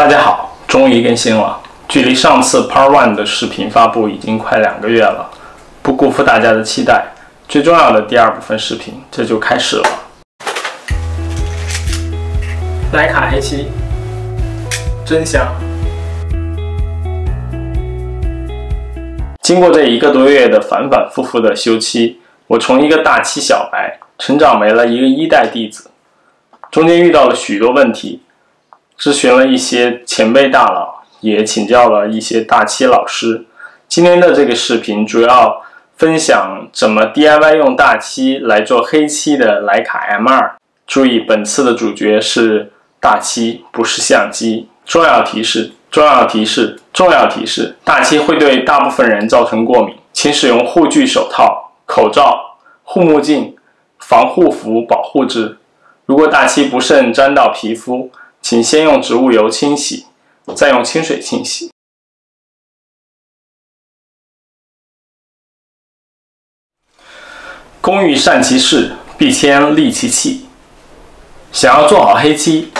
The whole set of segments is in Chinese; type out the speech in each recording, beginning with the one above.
大家好，终于更新了。距离上次 Part One 的视频发布已经快两个月了，不辜负大家的期待，最重要的第二部分视频这就开始了。徕卡黑漆，真香！经过这一个多月的反反复复的修漆，我从一个大漆小白成长为了一个一代弟子，中间遇到了许多问题。咨询了一些前辈大佬，也请教了一些大漆老师。今天的这个视频主要分享怎么 DIY 用大漆来做黑漆的徕卡 M2。注意，本次的主角是大漆，不是相机。重要提示：重要提示：重要提示！大漆会对大部分人造成过敏，请使用护具、手套、口罩、护目镜、防护服保护之。如果大漆不慎沾到皮肤，请先用植物油清洗，再用清水清洗。工欲善其事，必先利其器。想要做好黑漆，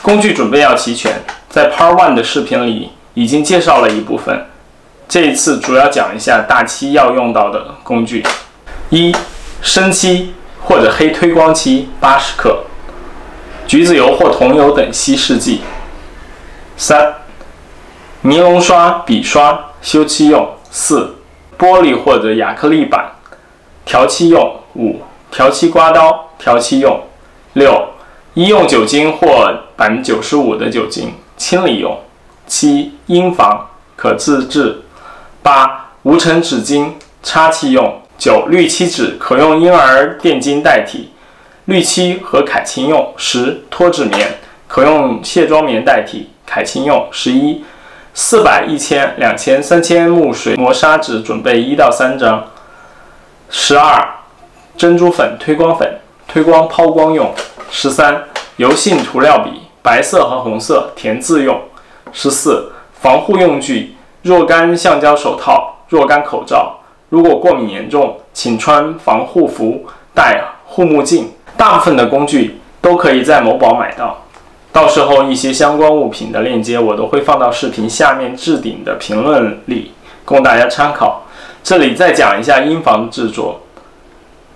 工具准备要齐全。在 Part One 的视频里已经介绍了一部分，这一次主要讲一下大漆要用到的工具：一、生漆或者黑推光漆八十克。橘子油或桐油等稀释剂。三、尼龙刷、笔刷修漆用。四、玻璃或者亚克力板调漆用。五、调漆刮刀调漆用。六、医用酒精或百分之九十五的酒精清理用。七、阴房可自制。八、无尘纸巾擦漆用。九、滤漆纸可用婴儿垫巾代替。滤漆和揩青用十脱脂棉可用卸妆棉代替揩青用十一四百一千两千三千目水磨砂纸准备一到三张十二珍珠粉推光粉推光抛光用十三油性涂料笔白色和红色填字用十四防护用具若干橡胶手套若干口罩如果过敏严重请穿防护服戴护目镜。大部分的工具都可以在某宝买到，到时候一些相关物品的链接我都会放到视频下面置顶的评论里，供大家参考。这里再讲一下阴房的制作。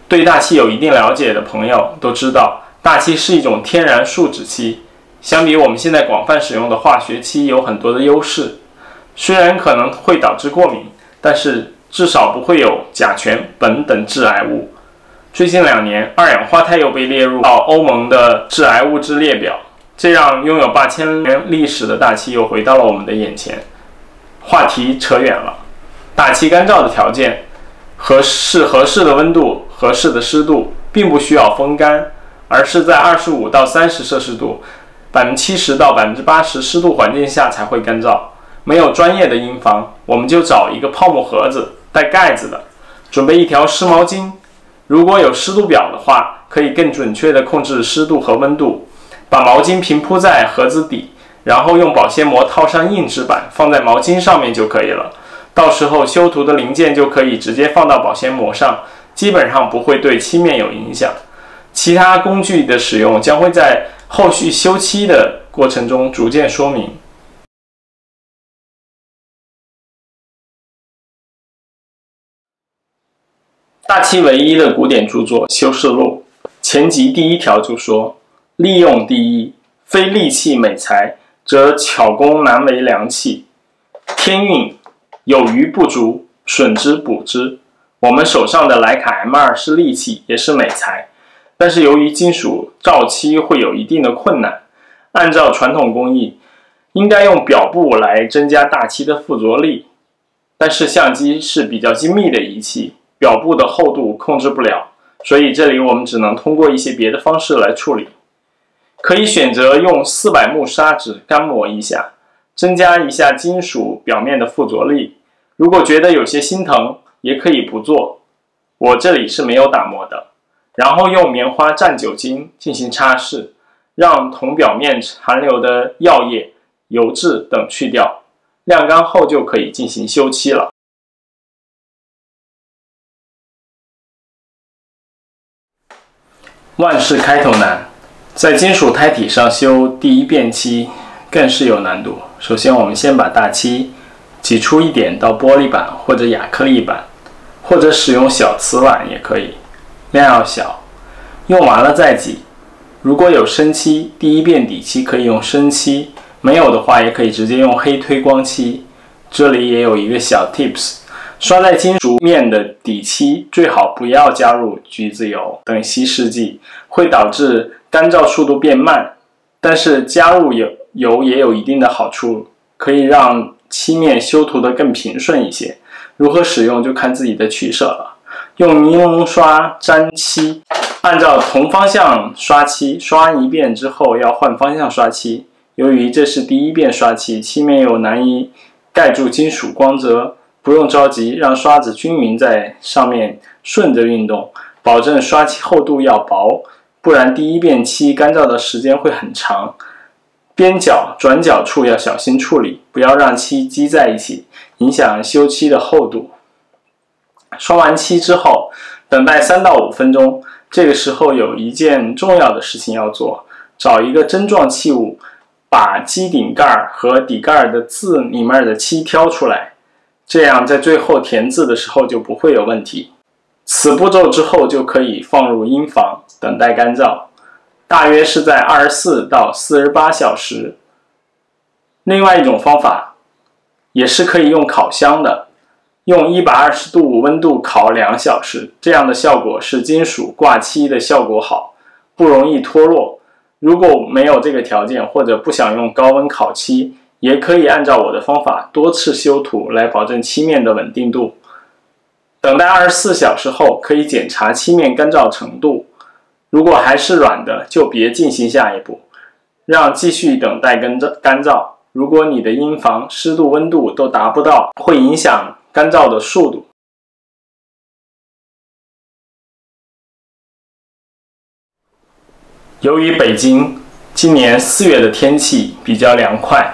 对大漆有一定了解的朋友都知道，大漆是一种天然树脂漆，相比我们现在广泛使用的化学漆有很多的优势。虽然可能会导致过敏，但是至少不会有甲醛、苯等致癌物。最近两年，二氧化钛又被列入到欧盟的致癌物质列表，这让拥有八千年历史的大气又回到了我们的眼前。话题扯远了，大气干燥的条件合适合适的温度、合适的湿度，并不需要风干，而是在二十五到三十摄氏度、百分之七十到百分之八十湿度环境下才会干燥。没有专业的阴房，我们就找一个泡沫盒子带盖子的，准备一条湿毛巾。如果有湿度表的话，可以更准确地控制湿度和温度。把毛巾平铺在盒子底，然后用保鲜膜套上硬纸板，放在毛巾上面就可以了。到时候修图的零件就可以直接放到保鲜膜上，基本上不会对漆面有影响。其他工具的使用将会在后续修漆的过程中逐渐说明。大漆唯一的古典著作《修饰录》前集第一条就说：“利用第一，非利器美才，则巧工难为良器。天运有余不足，损之补之。”我们手上的徕卡 M2 是利器，也是美材，但是由于金属照漆会有一定的困难，按照传统工艺，应该用表布来增加大漆的附着力，但是相机是比较精密的仪器。表布的厚度控制不了，所以这里我们只能通过一些别的方式来处理。可以选择用四百目砂纸干磨一下，增加一下金属表面的附着力。如果觉得有些心疼，也可以不做。我这里是没有打磨的。然后用棉花蘸酒精进行擦拭，让铜表面残留的药液、油质等去掉。晾干后就可以进行修漆了。万事开头难，在金属胎体上修第一遍漆，更是有难度。首先，我们先把大漆挤出一点到玻璃板或者亚克力板，或者使用小瓷碗也可以，量要小。用完了再挤。如果有生漆，第一遍底漆可以用生漆；没有的话，也可以直接用黑推光漆。这里也有一个小 tips：刷在金属面的底漆最好不要加入橘子油等稀释剂，会导致干燥速度变慢。但是加入油油也有一定的好处，可以让漆面修涂的更平顺一些。如何使用就看自己的取舍了。用尼龙刷沾漆。按照同方向刷漆，刷完一遍之后要换方向刷漆。由于这是第一遍刷漆，漆面又难以盖住金属光泽，不用着急，让刷子均匀在上面顺着运动，保证刷漆厚度要薄，不然第一遍漆干燥的时间会很长。边角、转角处要小心处理，不要让漆积在一起，影响修漆的厚度。刷完漆之后，等待三到五分钟。这个时候有一件重要的事情要做，找一个针状器物，把机顶盖和底盖的字里面的漆挑出来，这样在最后填字的时候就不会有问题。此步骤之后就可以放入阴房等待干燥，大约是在二十四到四十八小时。另外一种方法，也是可以用烤箱的。用一百二十度温度烤两小时，这样的效果是金属挂漆的效果好，不容易脱落。如果没有这个条件，或者不想用高温烤漆，也可以按照我的方法多次修图来保证漆面的稳定度。等待二十四小时后，可以检查漆面干燥程度。如果还是软的，就别进行下一步，让继续等待干燥干燥。如果你的阴房湿度、温度都达不到，会影响。干燥的速度。由于北京今年四月的天气比较凉快，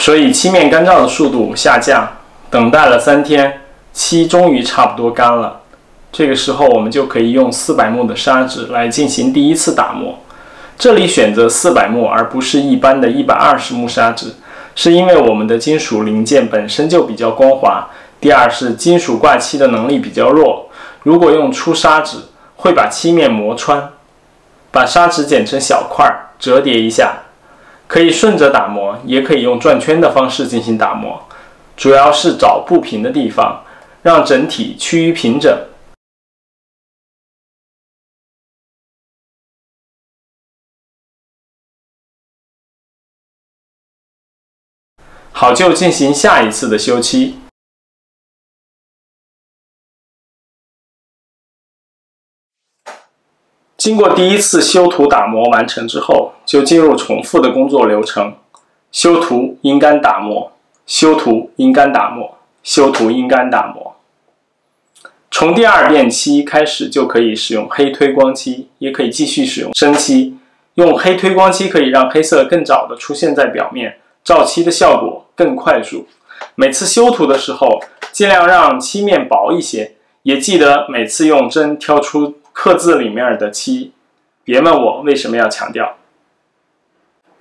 所以漆面干燥的速度下降。等待了三天，漆终于差不多干了。这个时候，我们就可以用四百目的砂纸来进行第一次打磨。这里选择四百目而不是一般的一百二十目砂纸，是因为我们的金属零件本身就比较光滑。第二是金属挂漆的能力比较弱，如果用粗砂纸会把漆面磨穿。把砂纸剪成小块，折叠一下，可以顺着打磨，也可以用转圈的方式进行打磨，主要是找不平的地方，让整体趋于平整，好就进行下一次的修漆。经过第一次修图打磨完成之后，就进入重复的工作流程：修图、阴干、打磨；修图、阴干、打磨；修图、阴干、打磨。从第二遍漆开始，就可以使用黑推光漆，也可以继续使用生漆。用黑推光漆可以让黑色更早的出现在表面，照漆的效果更快速。每次修图的时候，尽量让漆面薄一些，也记得每次用针挑出。刻字里面的漆，别问我为什么要强调。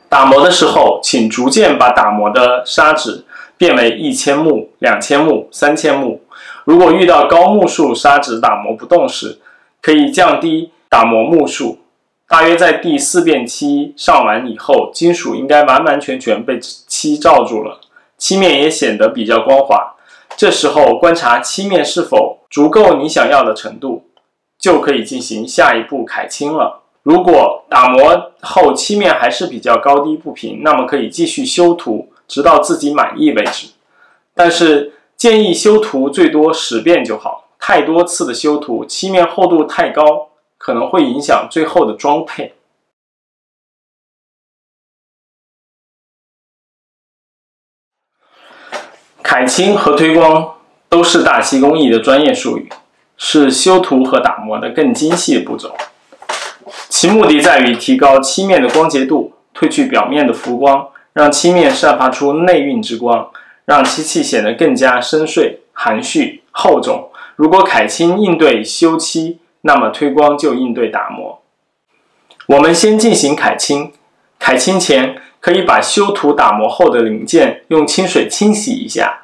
打磨的时候，请逐渐把打磨的砂纸变为一千目、两千目、三千目。如果遇到高目数砂纸打磨不动时，可以降低打磨目数。大约在第四遍漆上完以后，金属应该完完全全被漆罩住了，漆面也显得比较光滑。这时候观察漆面是否足够你想要的程度。就可以进行下一步揩青了。如果打磨后漆面还是比较高低不平，那么可以继续修图，直到自己满意为止。但是建议修图最多十遍就好，太多次的修图，漆面厚度太高，可能会影响最后的装配。揩青和推光都是大漆工艺的专业术语。是修图和打磨的更精细步骤，其目的在于提高漆面的光洁度，褪去表面的浮光，让漆面散发出内蕴之光，让漆器显得更加深邃、含蓄、厚重。如果揩青应对修漆，那么推光就应对打磨。我们先进行揩青，揩青前可以把修图打磨后的零件用清水清洗一下，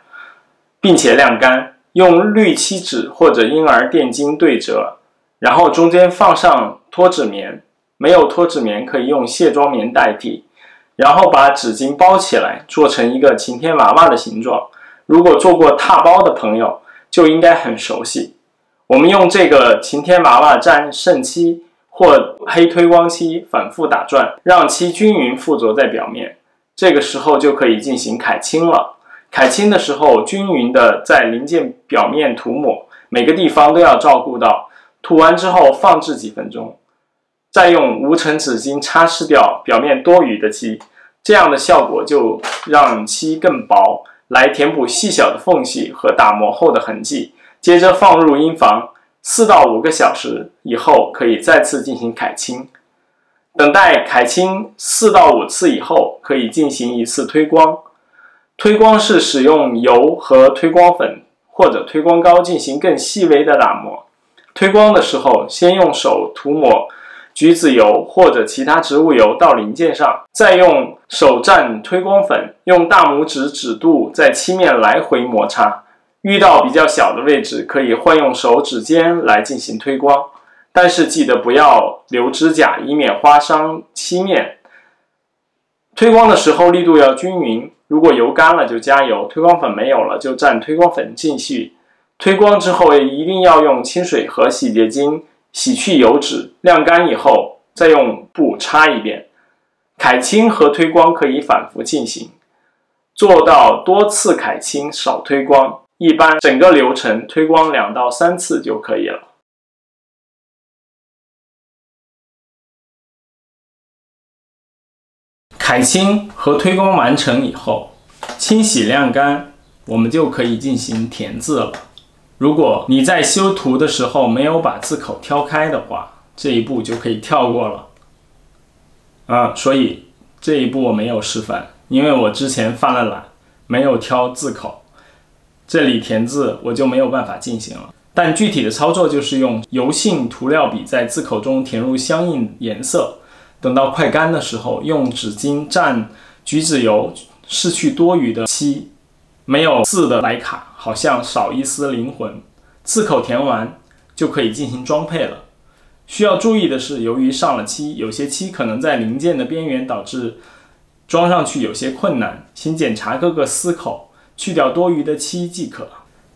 并且晾干。用滤漆纸或者婴儿垫巾对折，然后中间放上脱脂棉。没有脱脂棉可以用卸妆棉代替。然后把纸巾包起来，做成一个晴天娃娃的形状。如果做过踏包的朋友，就应该很熟悉。我们用这个晴天娃娃蘸圣漆或黑推光漆，反复打转，让漆均匀附着在表面。这个时候就可以进行揩青了。揩青的时候，均匀的在零件表面涂抹，每个地方都要照顾到。涂完之后放置几分钟，再用无尘纸巾擦拭掉表面多余的漆，这样的效果就让漆更薄，来填补细小的缝隙和打磨后的痕迹。接着放入阴房，四到五个小时以后可以再次进行揩青。等待揩青四到五次以后，可以进行一次推光。推光是使用油和推光粉或者推光膏进行更细微的打磨。推光的时候，先用手涂抹橘子油或者其他植物油到零件上，再用手蘸推光粉，用大拇指指肚在漆面来回摩擦。遇到比较小的位置，可以换用手指尖来进行推光，但是记得不要留指甲，以免划伤漆面。推光的时候力度要均匀。如果油干了就加油，推光粉没有了就蘸推光粉继续推光。之后一定要用清水和洗洁精洗去油脂，晾干以后再用布擦一遍。揩青和推光可以反复进行，做到多次揩青少推光。一般整个流程推光两到三次就可以了。揩青和推光完成以后，清洗晾干，我们就可以进行填字了。如果你在修图的时候没有把字口挑开的话，这一步就可以跳过了。啊，所以这一步我没有示范，因为我之前犯了懒，没有挑字口，这里填字我就没有办法进行了。但具体的操作就是用油性涂料笔在字口中填入相应颜色。等到快干的时候，用纸巾蘸橘子油，拭去多余的漆，没有字的莱卡，好像少一丝灵魂。字口填完就可以进行装配了。需要注意的是，由于上了漆，有些漆可能在零件的边缘，导致装上去有些困难，请检查各个丝口，去掉多余的漆即可。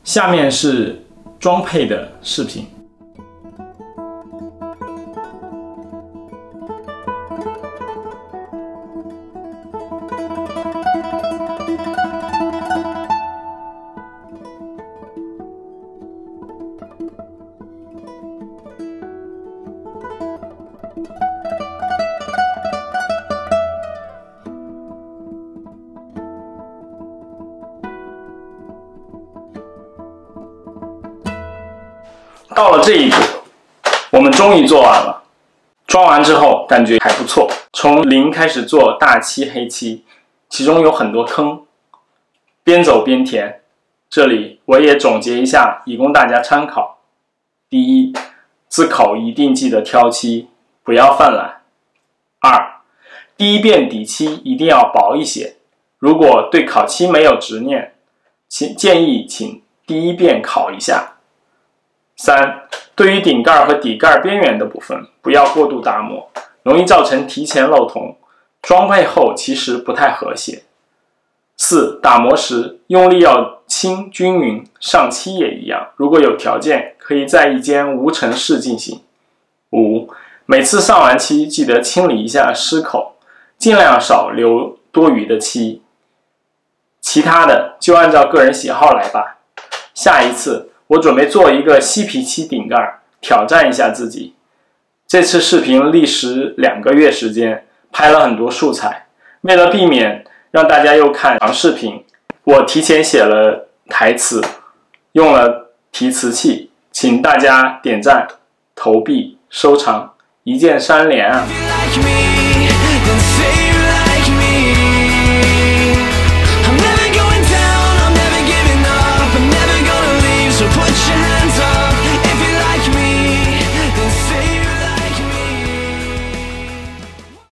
下面是装配的视频。到了这一步，我们终于做完了。装完之后感觉还不错。从零开始做大漆黑漆，其中有很多坑，边走边填。这里我也总结一下，以供大家参考。第一，自考一定记得挑漆，不要犯懒。二，第一遍底漆一定要薄一些。如果对烤漆没有执念，请建议请第一遍烤一下。三，对于顶盖和底盖边缘的部分，不要过度打磨，容易造成提前漏铜，装配后其实不太和谐。四，打磨时用力要轻均匀，上漆也一样。如果有条件，可以在一间无尘室进行。五，每次上完漆记得清理一下湿口，尽量少留多余的漆。其他的就按照个人喜好来吧。下一次。我准备做一个锡皮漆顶盖，挑战一下自己。这次视频历时两个月时间，拍了很多素材。为了避免让大家又看长视频，我提前写了台词，用了提词器，请大家点赞、投币、收藏，一键三连啊！